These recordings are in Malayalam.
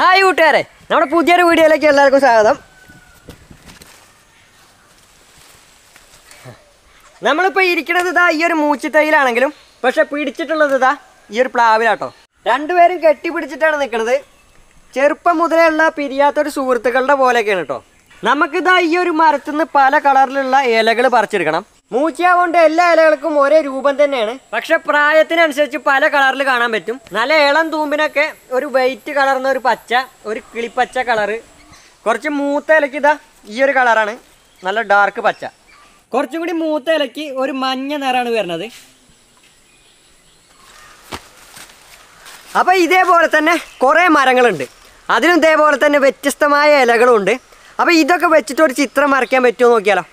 ഹായ് കൂട്ടുകാരെ നമ്മുടെ പുതിയൊരു വീഡിയോയിലേക്ക് എല്ലാവർക്കും സ്വാഗതം. നമ്മളിപ്പോൾ ഇരിക്കുന്നത് ഇതാ ഈ ഒരു മൂച്ചിത്തൈയിലാണെങ്കിലും പക്ഷെ പിടിച്ചിട്ടുള്ളത് ഇതാ ഈ ഒരു പ്ലാവിലാട്ടോ. രണ്ടുപേരും കെട്ടിപ്പിടിച്ചിട്ടാണ് നിൽക്കുന്നത് ചെറുപ്പം മുതലേ ഉള്ള പിരിയാത്തൊരു സുഹൃത്തുക്കളുടെ പോലെയൊക്കെയാണ് കേട്ടോ. നമുക്കിതാ ഈ ഒരു മരത്തിൽ നിന്ന് പല കളറിലുള്ള ഇലകൾ പറിച്ചെടുക്കണം. മൂച്ചയാകൊണ്ട് എല്ലാ ഇലകൾക്കും ഒരേ രൂപം തന്നെയാണ്. പക്ഷെ പ്രായത്തിനനുസരിച്ച് പല കളറിൽ കാണാൻ പറ്റും. നല്ല ഇളം തൂമ്പിനൊക്കെ ഒരു വൈറ്റ് കളർന്ന ഒരു പച്ച ഒരു കിളിപ്പച്ച കളറ് കുറച്ച് മൂത്ത ഇലയ്ക്ക് ഇതാ ഈ ഒരു കളറാണ് നല്ല ഡാർക്ക് പച്ച. കുറച്ചും കൂടി മൂത്ത ഇലയ്ക്ക് ഒരു മഞ്ഞ നിറമാണ് വരുന്നത്. അപ്പോൾ ഇതേപോലെ തന്നെ കുറേ മരങ്ങളുണ്ട്. അതിനും ഇതേപോലെ തന്നെ വ്യത്യസ്തമായ ഇലകളുണ്ട്. അപ്പോൾ ഇതൊക്കെ വെച്ചിട്ട് ഒരു ചിത്രം വരയ്ക്കാൻ പറ്റുമോ നോക്കിയാലോ.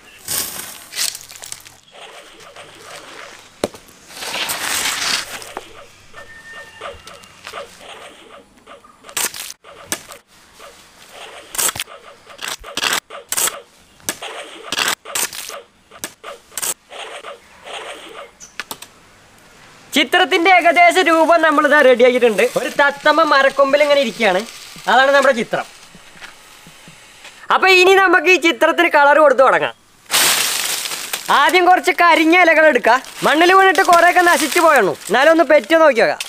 ചിത്രത്തിന്റെ ഏകദേശ രൂപം നമ്മൾ ഇതാ റെഡി ആക്കിയിട്ടുണ്ട്. ഒരു തത്തമ്മ മരക്കൊമ്പിൽ ഇങ്ങനെ ഇരിക്കുകയാണ്. അതാണ് നമ്മുടെ ചിത്രം. അപ്പൊ ഇനി നമുക്ക് ഈ ചിത്രത്തിന് കളർ കൊടുത്തു തുടങ്ങാം. ആദ്യം കുറച്ച് കരിഞ്ഞ ഇലകൾ എടുക്കുക മണ്ണിൽ വീണിട്ട് കുറേയൊക്കെ നശിച്ചു പോയണു എന്നാലും ഒന്ന് പെറ്റ് നോക്കി നോക്കാം.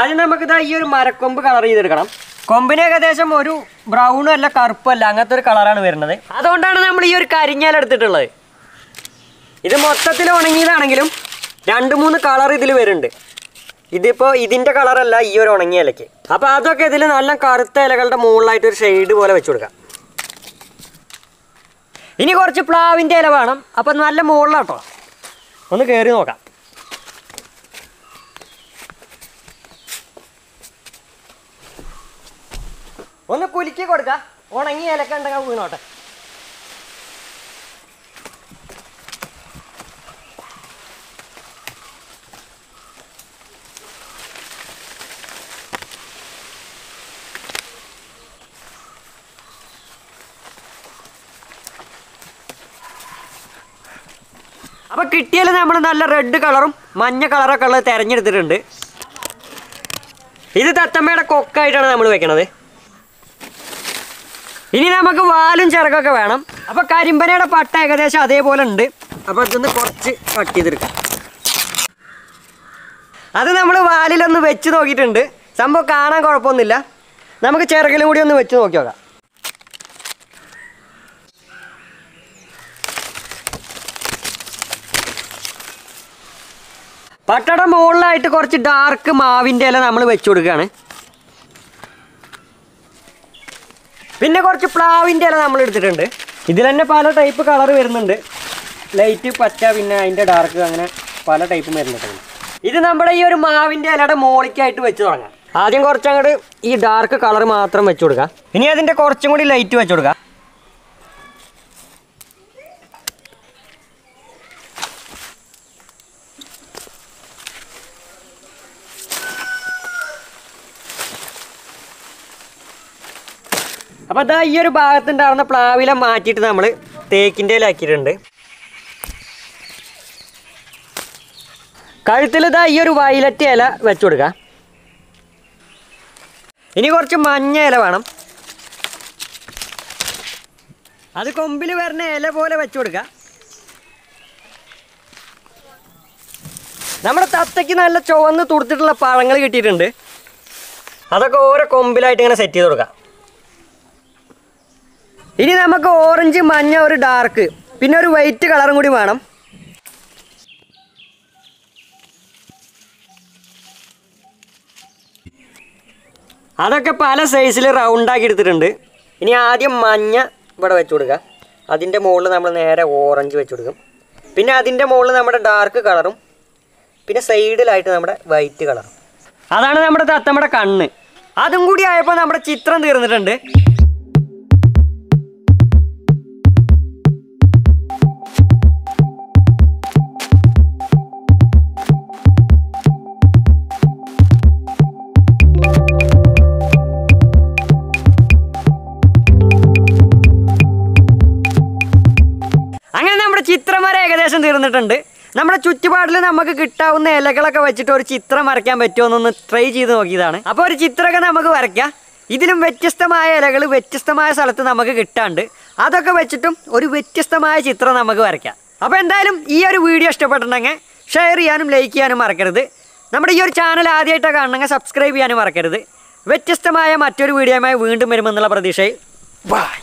ആദ്യം നമുക്ക് ഇതാ ഈ ഒരു മരക്കൊമ്പ് കളർ ചെയ്തെടുക്കണം. കൊമ്പിന് ഏകദേശം ഒരു ബ്രൗണും അല്ല കറുപ്പും അല്ല അങ്ങനത്തെ ഒരു കളറാണ് വരുന്നത്. അതുകൊണ്ടാണ് നമ്മൾ ഈ ഒരു കരിഞ്ഞാൽ എടുത്തിട്ടുള്ളത്. ഇത് മൊത്തത്തിൽ ഉണങ്ങിയതാണെങ്കിലും രണ്ട് മൂന്ന് കളർ ഇതിൽ വരുന്നുണ്ട്. ഇതിപ്പോൾ ഇതിന്റെ കളറല്ല ഈ ഒരു ഉണങ്ങിയ ഇലയ്ക്ക്. അപ്പോൾ അതൊക്കെ ഇതിൽ നല്ല കറുത്ത ഇലകളുടെ മുകളിലായിട്ട് ഒരു ഷെയ്ഡ് പോലെ വെച്ച് കൊടുക്കാം. ഇനി കുറച്ച് പ്ലാവിന്റെ ഇല വേണം. അപ്പം നല്ല മുകളിലാട്ടോ. ഒന്ന് കയറി നോക്കാം. ഒന്ന് കുലുക്കി കൊടുക്കുക ഉണങ്ങിയ ഇലക്ക ഉണ്ടെങ്കിൽ വീണോട്ടെ. അപ്പൊ കിട്ടിയാൽ നമ്മൾ നല്ല റെഡ് കളറും മഞ്ഞ കളറൊക്കെ ഉള്ളത് തിരഞ്ഞെടുത്തിട്ടുണ്ട്. ഇത് തത്തമ്മയുടെ കൊക്കായിട്ടാണ് നമ്മൾ വെക്കണത്. ഇനി നമുക്ക് വാലും ചിറകൊക്കെ വേണം. അപ്പൊ കരിമ്പനയുടെ പട്ട ഏകദേശം അതേപോലെ ഉണ്ട്. അപ്പൊ ഇതൊന്ന് കുറച്ച് കട്ട് ചെയ്തെടുക്കാം. അത് നമ്മൾ വാലിലൊന്ന് വെച്ച് നോക്കിയിട്ടുണ്ട്. സംഭവം കാണാൻ കുഴപ്പമൊന്നുമില്ല. നമുക്ക് ചിറകിലും കൂടി ഒന്ന് വെച്ച് നോക്കി നോക്കാം. പട്ടയുടെ മുകളിലായിട്ട് കുറച്ച് ഡാർക്ക് മാവിന്റെ ഇല നമ്മൾ വെച്ചു കൊടുക്കുകയാണ്. പിന്നെ കുറച്ച് പ്ലാവിന്റെ ഇല നമ്മൾ എടുത്തിട്ടുണ്ട്. ഇതിൽ തന്നെ പല ടൈപ്പ് കളർ വരുന്നുണ്ട്. ലൈറ്റ് പച്ച പിന്നെ അതിന്റെ ഡാർക്ക് അങ്ങനെ പല ടൈപ്പും വരുന്നുണ്ട്. ഇത് നമ്മുടെ ഈ ഒരു മാവിന്റെ ഇലയുടെ മോളിക്കായിട്ട് വെച്ച് തുടങ്ങാം. ആദ്യം കുറച്ചങ്ങോട്ട് ഈ ഡാർക്ക് കളർ മാത്രം വെച്ച് കൊടുക്കാം. ഇനി അതിന്റെ കുറച്ചും കൂടി ലൈറ്റ് വെച്ച് കൊടുക്കാം. അപ്പോൾ അതാ ഈ ഒരു ഭാഗത്തുണ്ടായിരുന്ന പ്ലാവില മാറ്റിയിട്ട് നമ്മൾ തേക്കിന്റെ ഇലാക്കിയിട്ടുണ്ട് കഴുത്തിൽ ഇതാ ഈ ഒരു വയലറ്റ് ഇല വെച്ചു കൊടുക്കുക ഇനി കുറച്ച് മഞ്ഞ ഇല വേണം. അത് കൊമ്പിൽ വരുന്ന ഇല പോലെ വെച്ചു കൊടുക്കുക നമ്മുടെ തത്തയ്ക്ക് നല്ല ചുവന്ന് തുടുത്തിട്ടുള്ള പഴങ്ങൾ കിട്ടിയിട്ടുണ്ട്. അതൊക്കെ ഓരോ കൊമ്പിലായിട്ട് ഇങ്ങനെ സെറ്റ് ചെയ്ത് കൊടുക്കാം. ഇനി നമുക്ക് ഓറഞ്ച് മഞ്ഞ ഒരു ഡാർക്ക് പിന്നെ ഒരു വൈറ്റ് കളറും കൂടി വേണം. അതൊക്കെ പല സൈസിൽ റൗണ്ട് ആക്കി എടുത്തിട്ടുണ്ട്. ഇനി ആദ്യം മഞ്ഞ ഇവിടെ വെച്ച് കൊടുക്കുക. അതിന്റെ മുകളിൽ നമ്മൾ നേരെ ഓറഞ്ച് വെച്ച് കൊടുക്കും. പിന്നെ അതിന്റെ മുകളിൽ നമ്മുടെ ഡാർക്ക് കളറും പിന്നെ സൈഡിലായിട്ട് നമ്മുടെ വൈറ്റ് കളറും അതാണ് നമ്മുടെ തത്തമ്മയുടെ കണ്ണ്. അതും കൂടി ആയപ്പോൾ നമ്മുടെ ചിത്രം തീർന്നിട്ടുണ്ട്. നമ്മുടെ ചിത്രം വരെ ഏകദേശം തീർന്നിട്ടുണ്ട്. നമ്മുടെ ചുറ്റുപാടിൽ നമുക്ക് കിട്ടാവുന്ന ഇലകളൊക്കെ വെച്ചിട്ട് ഒരു ചിത്രം വരയ്ക്കാൻ പറ്റുമോ എന്നൊന്ന് ട്രൈ ചെയ്ത് നോക്കിയതാണ്. അപ്പോൾ ഒരു ചിത്രമൊക്കെ നമുക്ക് വരയ്ക്കാം. ഇതിലും വ്യത്യസ്തമായ ഇലകൾ വ്യത്യസ്തമായ സ്ഥലത്ത് നമുക്ക് കിട്ടാണ്ട് അതൊക്കെ വെച്ചിട്ടും ഒരു വ്യത്യസ്തമായ ചിത്രം നമുക്ക് വരയ്ക്കാം. അപ്പോൾ എന്തായാലും ഈ ഒരു വീഡിയോ ഇഷ്ടപ്പെട്ടിട്ടുണ്ടെങ്കിൽ ഷെയർ ചെയ്യാനും ലൈക്ക് ചെയ്യാനും മറക്കരുത്. നമ്മുടെ ഈ ഒരു ചാനൽ ആദ്യമായിട്ടാണ് കാണണമെങ്കിൽ സബ്സ്ക്രൈബ് ചെയ്യാനും മറക്കരുത്. വ്യത്യസ്തമായ മറ്റൊരു വീഡിയോയുമായി വീണ്ടും വരുമെന്നുള്ള പ്രതീക്ഷയിൽ. ബൈ